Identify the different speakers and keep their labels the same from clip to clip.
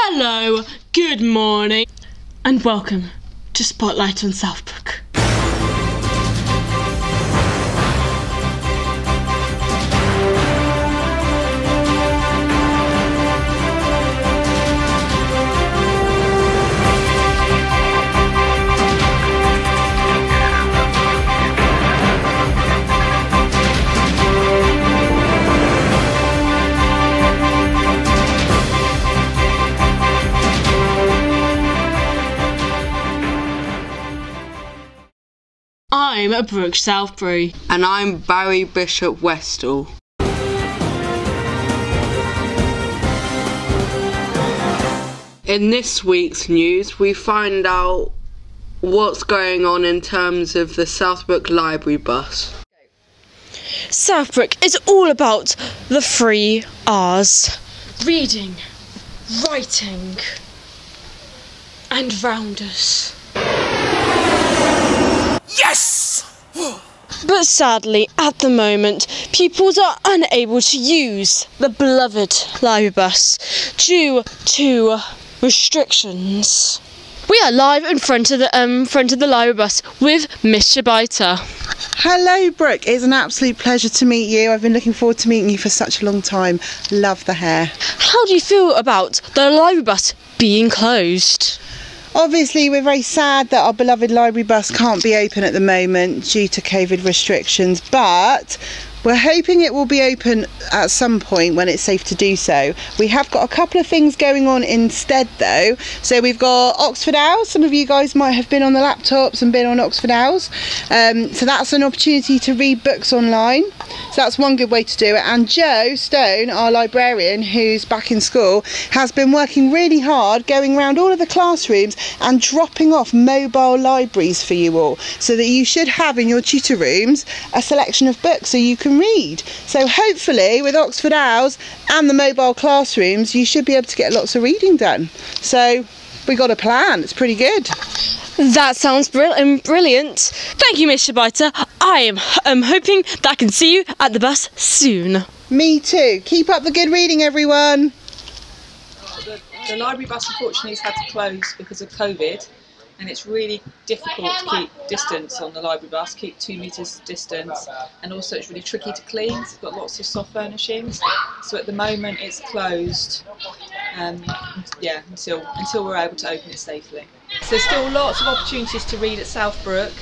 Speaker 1: Hello, good morning, and welcome to Spotlight on Southbrook. I'm a Brooke Southbury.
Speaker 2: And I'm Barry Bishop Westall. In this week's news, we find out what's going on in terms of the Southbrook Library bus.
Speaker 1: Southbrook is all about the three R's reading, writing, and rounders.
Speaker 3: Yes!
Speaker 1: But sadly, at the moment, pupils are unable to use the beloved library bus due to restrictions. We are live in front of the um, front of the library bus with Mr. Biter.
Speaker 4: Hello, Brooke. It's an absolute pleasure to meet you. I've been looking forward to meeting you for such a long time. Love the hair.
Speaker 1: How do you feel about the library bus being closed?
Speaker 4: Obviously, we're very sad that our beloved library bus can't be open at the moment due to COVID restrictions, but we're hoping it will be open at some point when it's safe to do so. We have got a couple of things going on instead, though. So we've got Oxford Owls. Some of you guys might have been on the laptops and been on Oxford Owls. Um, so that's an opportunity to read books online. So that's one good way to do it. And Joe Stone, our librarian, who's back in school, has been working really hard going around all of the classrooms and dropping off mobile libraries for you all so that you should have in your tutor rooms a selection of books so you can read. So hopefully with Oxford Owls and the mobile classrooms you should be able to get lots of reading done. So we got a plan, it's pretty good.
Speaker 1: That sounds brill- um, brilliant. Thank you, Mr. Biter. I am um, hoping that I can see you at the bus soon.
Speaker 4: Me too. Keep up the good reading everyone.
Speaker 5: the, the library bus unfortunately has had to close because of COVID and it's really difficult to keep distance on the library bus, keep two metres distance and also it's really tricky to clean, it's got lots of soft furnishings so at the moment it's closed um, yeah, until, until we're able to open it safely. So there's still lots of opportunities to read at Southbrook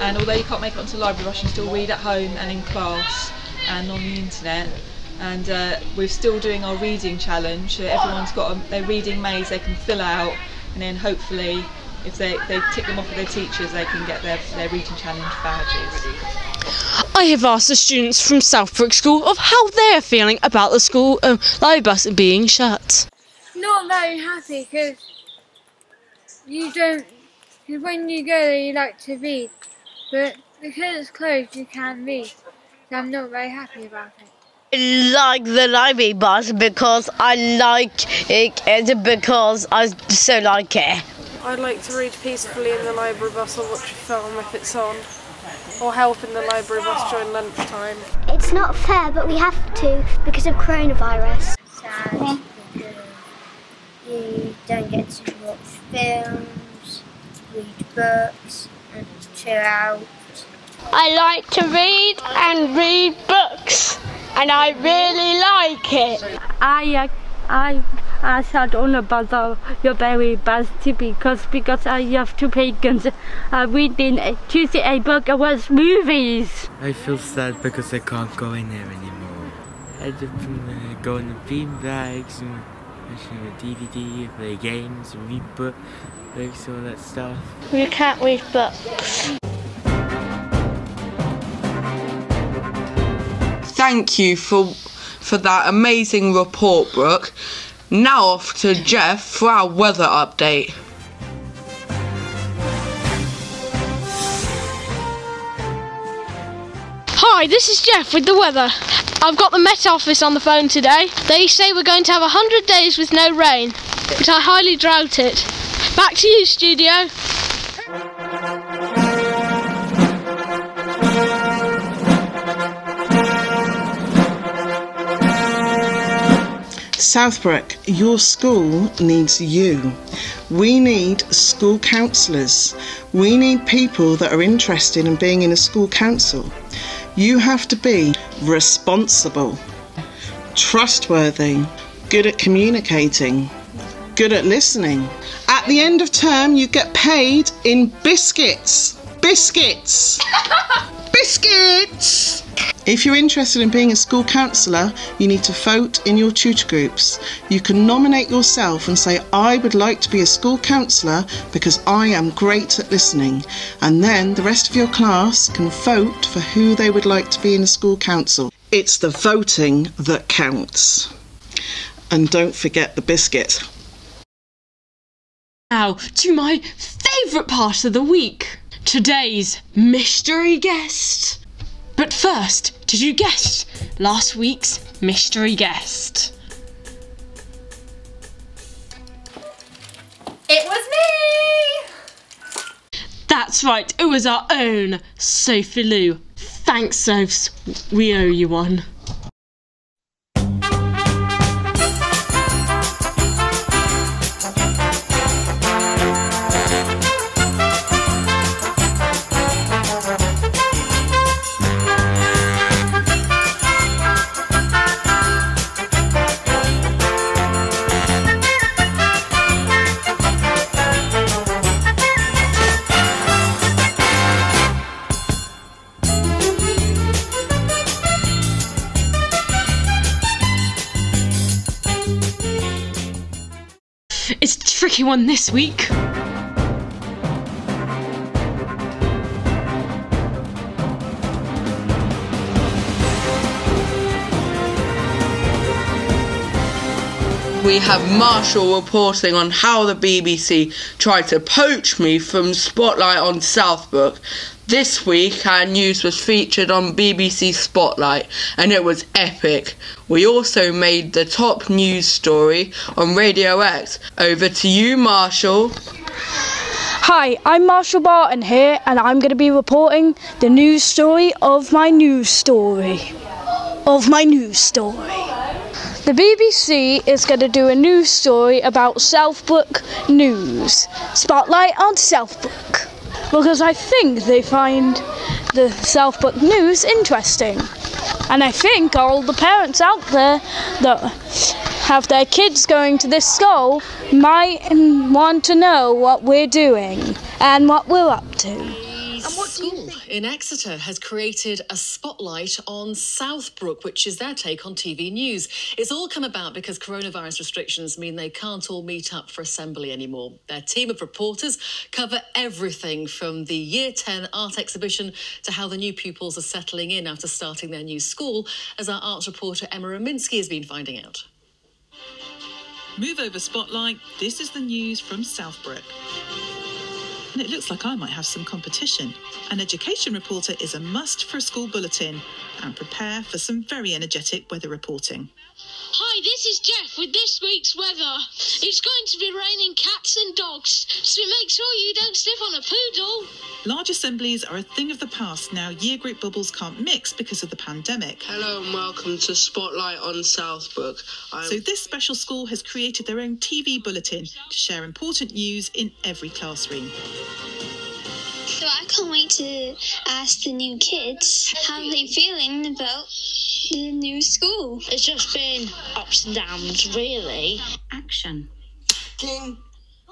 Speaker 5: and although you can't make it onto the library bus you can still read at home and in class and on the internet and uh, we're still doing our reading challenge. So everyone's got a, their reading maze they can fill out, and then hopefully, if they, they tick them off with their teachers, they can get their, their reading challenge badges.
Speaker 1: I have asked the students from Southbrook School of how they're feeling about the school um, library bus being shut.
Speaker 6: Not very happy because you don't. Because when you go there, you like to read, but because it's closed, you can't read. So I'm not very happy about it.
Speaker 7: I like the library bus because I like it and because I so like it.
Speaker 8: I'd like to read peacefully in the library bus or watch a film if it's on, or help in the library bus during lunchtime.
Speaker 9: It's not fair, but we have to because of coronavirus. Sad because you don't get to watch films, read books, and chill out.
Speaker 7: I like to read and read books, and I really like it.
Speaker 10: I uh, I I sat on about the your very bus because because I have two pagans uh, reading uh, to see a book and watch movies.
Speaker 11: I feel sad because I can't go in there anymore. I had to uh, go in the bean bags and watch a DVD, play games, read books, all that stuff.
Speaker 7: We can't read books.
Speaker 2: Thank you for for that amazing report, Brooke. Now off to Jeff for our weather update.
Speaker 12: Hi, this is Jeff with the weather. I've got the Met Office on the phone today. They say we're going to have 100 days with no rain, but I highly doubt it. Back to you, studio.
Speaker 13: Southbrook, your school needs you. We need school counsellors. We need people that are interested in being in a school council. You have to be responsible, trustworthy, good at communicating, good at listening. At the end of term, you get paid in biscuits. Biscuits! biscuits! If you're interested in being a school counsellor, you need to vote in your tutor groups. You can nominate yourself and say, I would like to be a school counsellor because I am great at listening. And then the rest of your class can vote for who they would like to be in a school council. It's the voting that counts. And don't forget the biscuit.
Speaker 3: Now to my favourite part of the week today's mystery guest. But first, did you guess last week's mystery guest?
Speaker 14: It was me!
Speaker 3: That's right, it was our own Sophie Lou. Thanks, Sophs. We owe you one. Tricky one this week.
Speaker 2: We have Marshall reporting on how the BBC tried to poach me from Spotlight on Southbrook. This week, our news was featured on BBC Spotlight and it was epic. We also made the top news story on Radio X. Over to you, Marshall.
Speaker 15: Hi, I'm Marshall Barton here, and I'm going to be reporting the news story of my news story. Of my news story. The BBC is going to do a news story about Southbrook News. Spotlight on Southbrook. Because I think they find the Southbrook News interesting. And I think all the parents out there that have their kids going to this school might want to know what we're doing and what we're up to.
Speaker 16: And what School in Exeter has created a spotlight on Southbrook, which is their take on TV news. It's all come about because coronavirus restrictions mean they can't all meet up for assembly anymore. Their team of reporters cover everything from the Year 10 art exhibition to how the new pupils are settling in after starting their new school, as our arts reporter Emma Rominski has been finding out.
Speaker 5: Move over Spotlight. This is the news from Southbrook. And it looks like I might have some competition. An education reporter is a must for a school bulletin and prepare for some very energetic weather reporting.
Speaker 12: Hi, this is Jeff with this week's weather. It's going to be raining cats and dogs, so make sure you don't step on a poodle.
Speaker 5: Large assemblies are a thing of the past now. Year group bubbles can't mix because of the pandemic.
Speaker 2: Hello and welcome to Spotlight on Southbrook. I'm
Speaker 5: So this special school has created their own TV bulletin to share important news in every classroom.
Speaker 17: So I can't wait to ask the new kids how they're feeling about the new school.
Speaker 18: It's just been ups and downs, really.
Speaker 5: Action.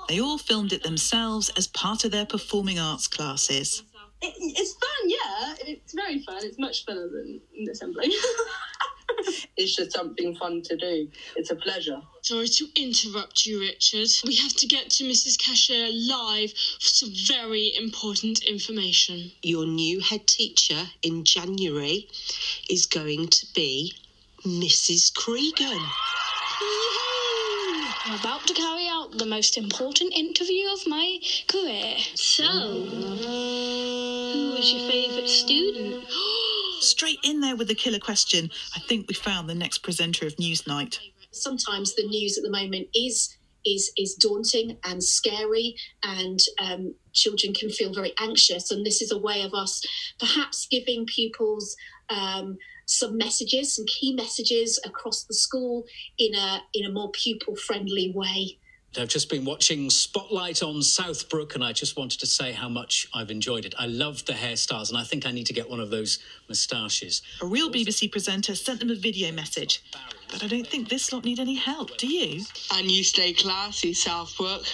Speaker 5: They all filmed it themselves as part of their performing arts classes.
Speaker 19: It, it's fun, yeah. It's very fun. It's much funner than assembly.
Speaker 2: it's just something fun to do. It's a pleasure.
Speaker 12: Sorry to interrupt you, Richard. We have to get to Mrs. Cashier live for some very important information.
Speaker 20: Your new head teacher in January is going to be Mrs. Cregan.
Speaker 12: I'm about to carry out the most important interview of my career. So, who was your favourite student?
Speaker 5: Straight in there with the killer question. I think we found the next presenter of Newsnight.
Speaker 21: sometimes the news at the moment is is is daunting and scary and um, children can feel very anxious and this is a way of us perhaps giving pupils um, some messages, some key messages across the school in a in a more pupil friendly way.
Speaker 22: I've just been watching Spotlight on Southbrook, and I just wanted to say how much I've enjoyed it. I love the hairstyles, and I think I need to get one of those moustaches.
Speaker 5: A real BBC presenter sent them a video message. But I don't think this lot need any help, do you?
Speaker 2: And you stay classy, Southbrook.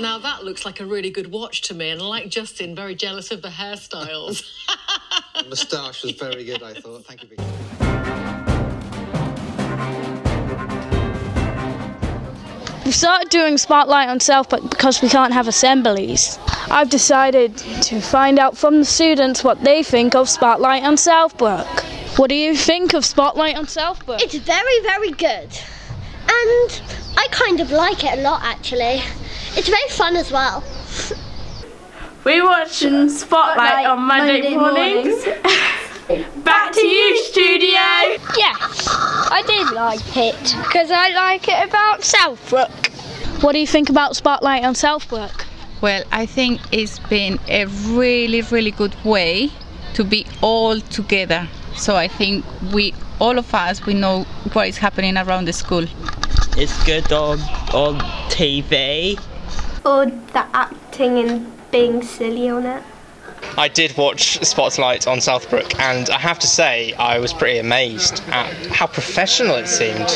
Speaker 16: Now that looks like a really good watch to me, and like Justin, very jealous of the hairstyles.
Speaker 23: Moustache was very good, I thought. Thank you, Vicky.
Speaker 15: We started doing Spotlight on Southbrook because we can't have assemblies. I've decided to find out from the students what they think of Spotlight on Southbrook. What do you think of Spotlight on Southbrook?
Speaker 9: It's very, very good. And I kind of like it a lot actually. It's very fun as well.
Speaker 10: We're watching Spotlight on Monday,
Speaker 9: Monday
Speaker 10: mornings. Back to you, studio.
Speaker 15: Yeah, I did like it because I like it about Southbrook. What do you think about Spotlight on Southbrook?
Speaker 24: Well, I think it's been a really, really good way to be all together. So I think we, all of us, we know what is happening around the school.
Speaker 25: It's good on on TV.
Speaker 9: Or the acting and being silly on it.
Speaker 26: I did watch Spotlight on Southbrook, and I have to say, I was pretty amazed at how professional it seemed.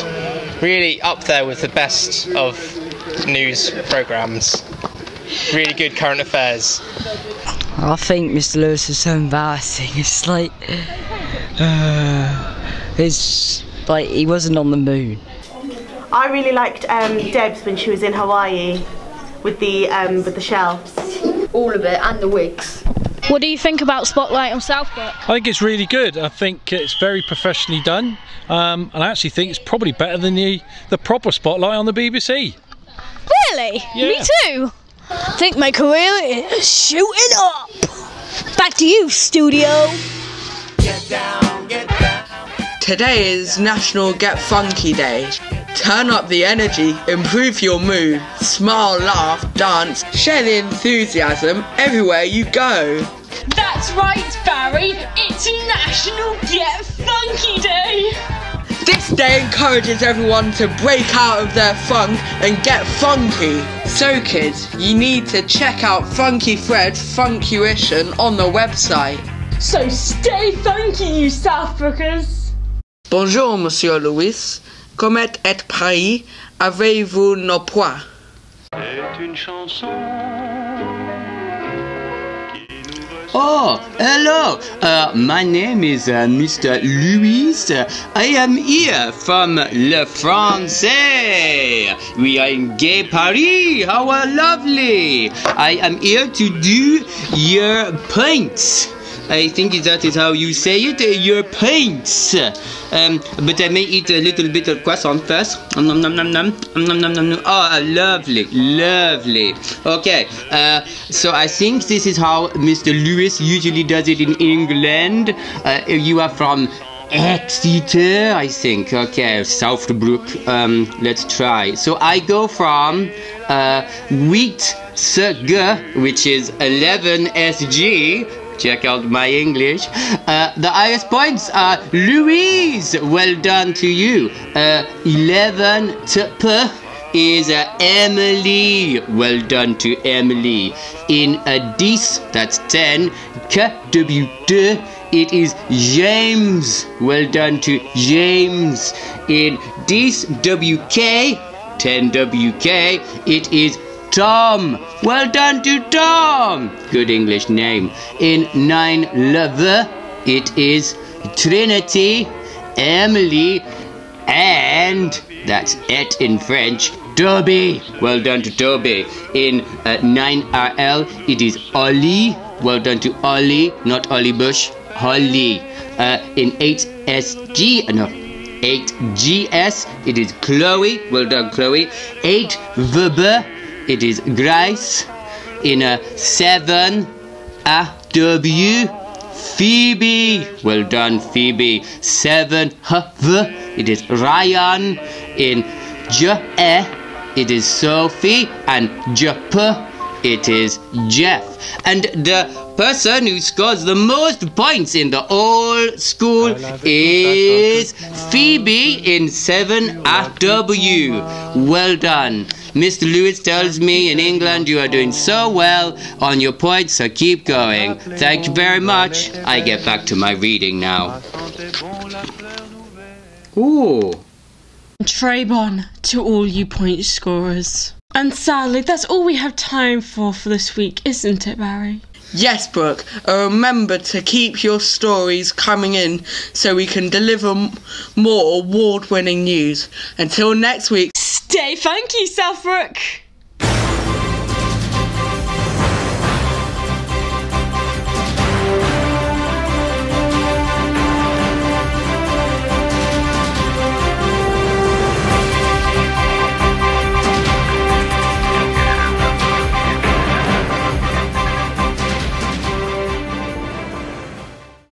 Speaker 26: Really up there with the best of news programmes. Really good current affairs.
Speaker 27: I think Mr. Lewis is so embarrassing. It's like, uh, it's like he wasn't on the moon.
Speaker 28: I really liked um, Debs when she was in Hawaii with the um, with the shell.
Speaker 15: All of it and the wigs. What do you think about Spotlight on Southbrook?
Speaker 29: I think it's really good. I think it's very professionally done, um, and I actually think it's probably better than the the proper Spotlight on the BBC.
Speaker 15: Really?
Speaker 29: Yeah.
Speaker 15: Me too. I think my career is shooting up. Back to you, studio.
Speaker 2: Today is National Get Funky Day. Turn up the energy, improve your mood, smile, laugh, dance, share the enthusiasm everywhere you go.
Speaker 12: That's right, Barry. It's National Get Funky Day.
Speaker 2: This day encourages everyone to break out of their funk and get funky. So kids, you need to check out Funky Fred's Funkuition on the website.
Speaker 12: So stay funky, you Southbrookers.
Speaker 2: Bonjour, Monsieur Louis. Comment est Paris? Avez-vous nos poids?
Speaker 30: Oh, hello. Uh, my name is uh, Mr. Louis. I am here from Le Francais. We are in Gay Paris. How lovely. I am here to do your paints. I think that is how you say it, uh, your paints. Um, but I may eat a little bit of croissant first. Um, nom nom nom nom. Um, nom nom nom nom. Oh, uh, lovely, lovely. Okay, uh, so I think this is how Mr. Lewis usually does it in England. Uh, you are from Exeter, I think. Okay, Southbrook. Um, let's try. So I go from uh, wheat sugar, which is 11 SG, Check out my English. Uh, the highest points are Louise. Well done to you. Uh, 11 TP is uh, Emily. Well done to Emily. In a 10, that's 10. KW2, it is James. Well done to James. In 10 WK, 10 WK, it is Tom. Well done to Tom. Good English name. In 9 Lover, it is Trinity, Emily, and that's it in French. Toby. Well done to Toby. In uh, 9RL, it is Ollie. Well done to Ollie, not Ollie Bush. Holly. Uh, in 8SG, uh, no, 8GS, it is Chloe. Well done, Chloe. 8 Weber, it is Grace. In a 7 AW, Phoebe. Well done, Phoebe. 7 HV, it is Ryan. In J E, it is Sophie. And J P, it is Jeff. And the person who scores the most points in the whole school is Phoebe in 7FW. Well done. Mr. Lewis tells me in England you are doing so well on your points, so keep going. Thank you very much. I get back to my reading now. Ooh.
Speaker 2: Trebon to all you point scorers. And sadly, that's all we have time for for this week, isn't it, Barry? Yes, Brooke. Uh, remember to keep your stories coming in so we can deliver m- more award winning news. Until next week, stay funky, Southbrook!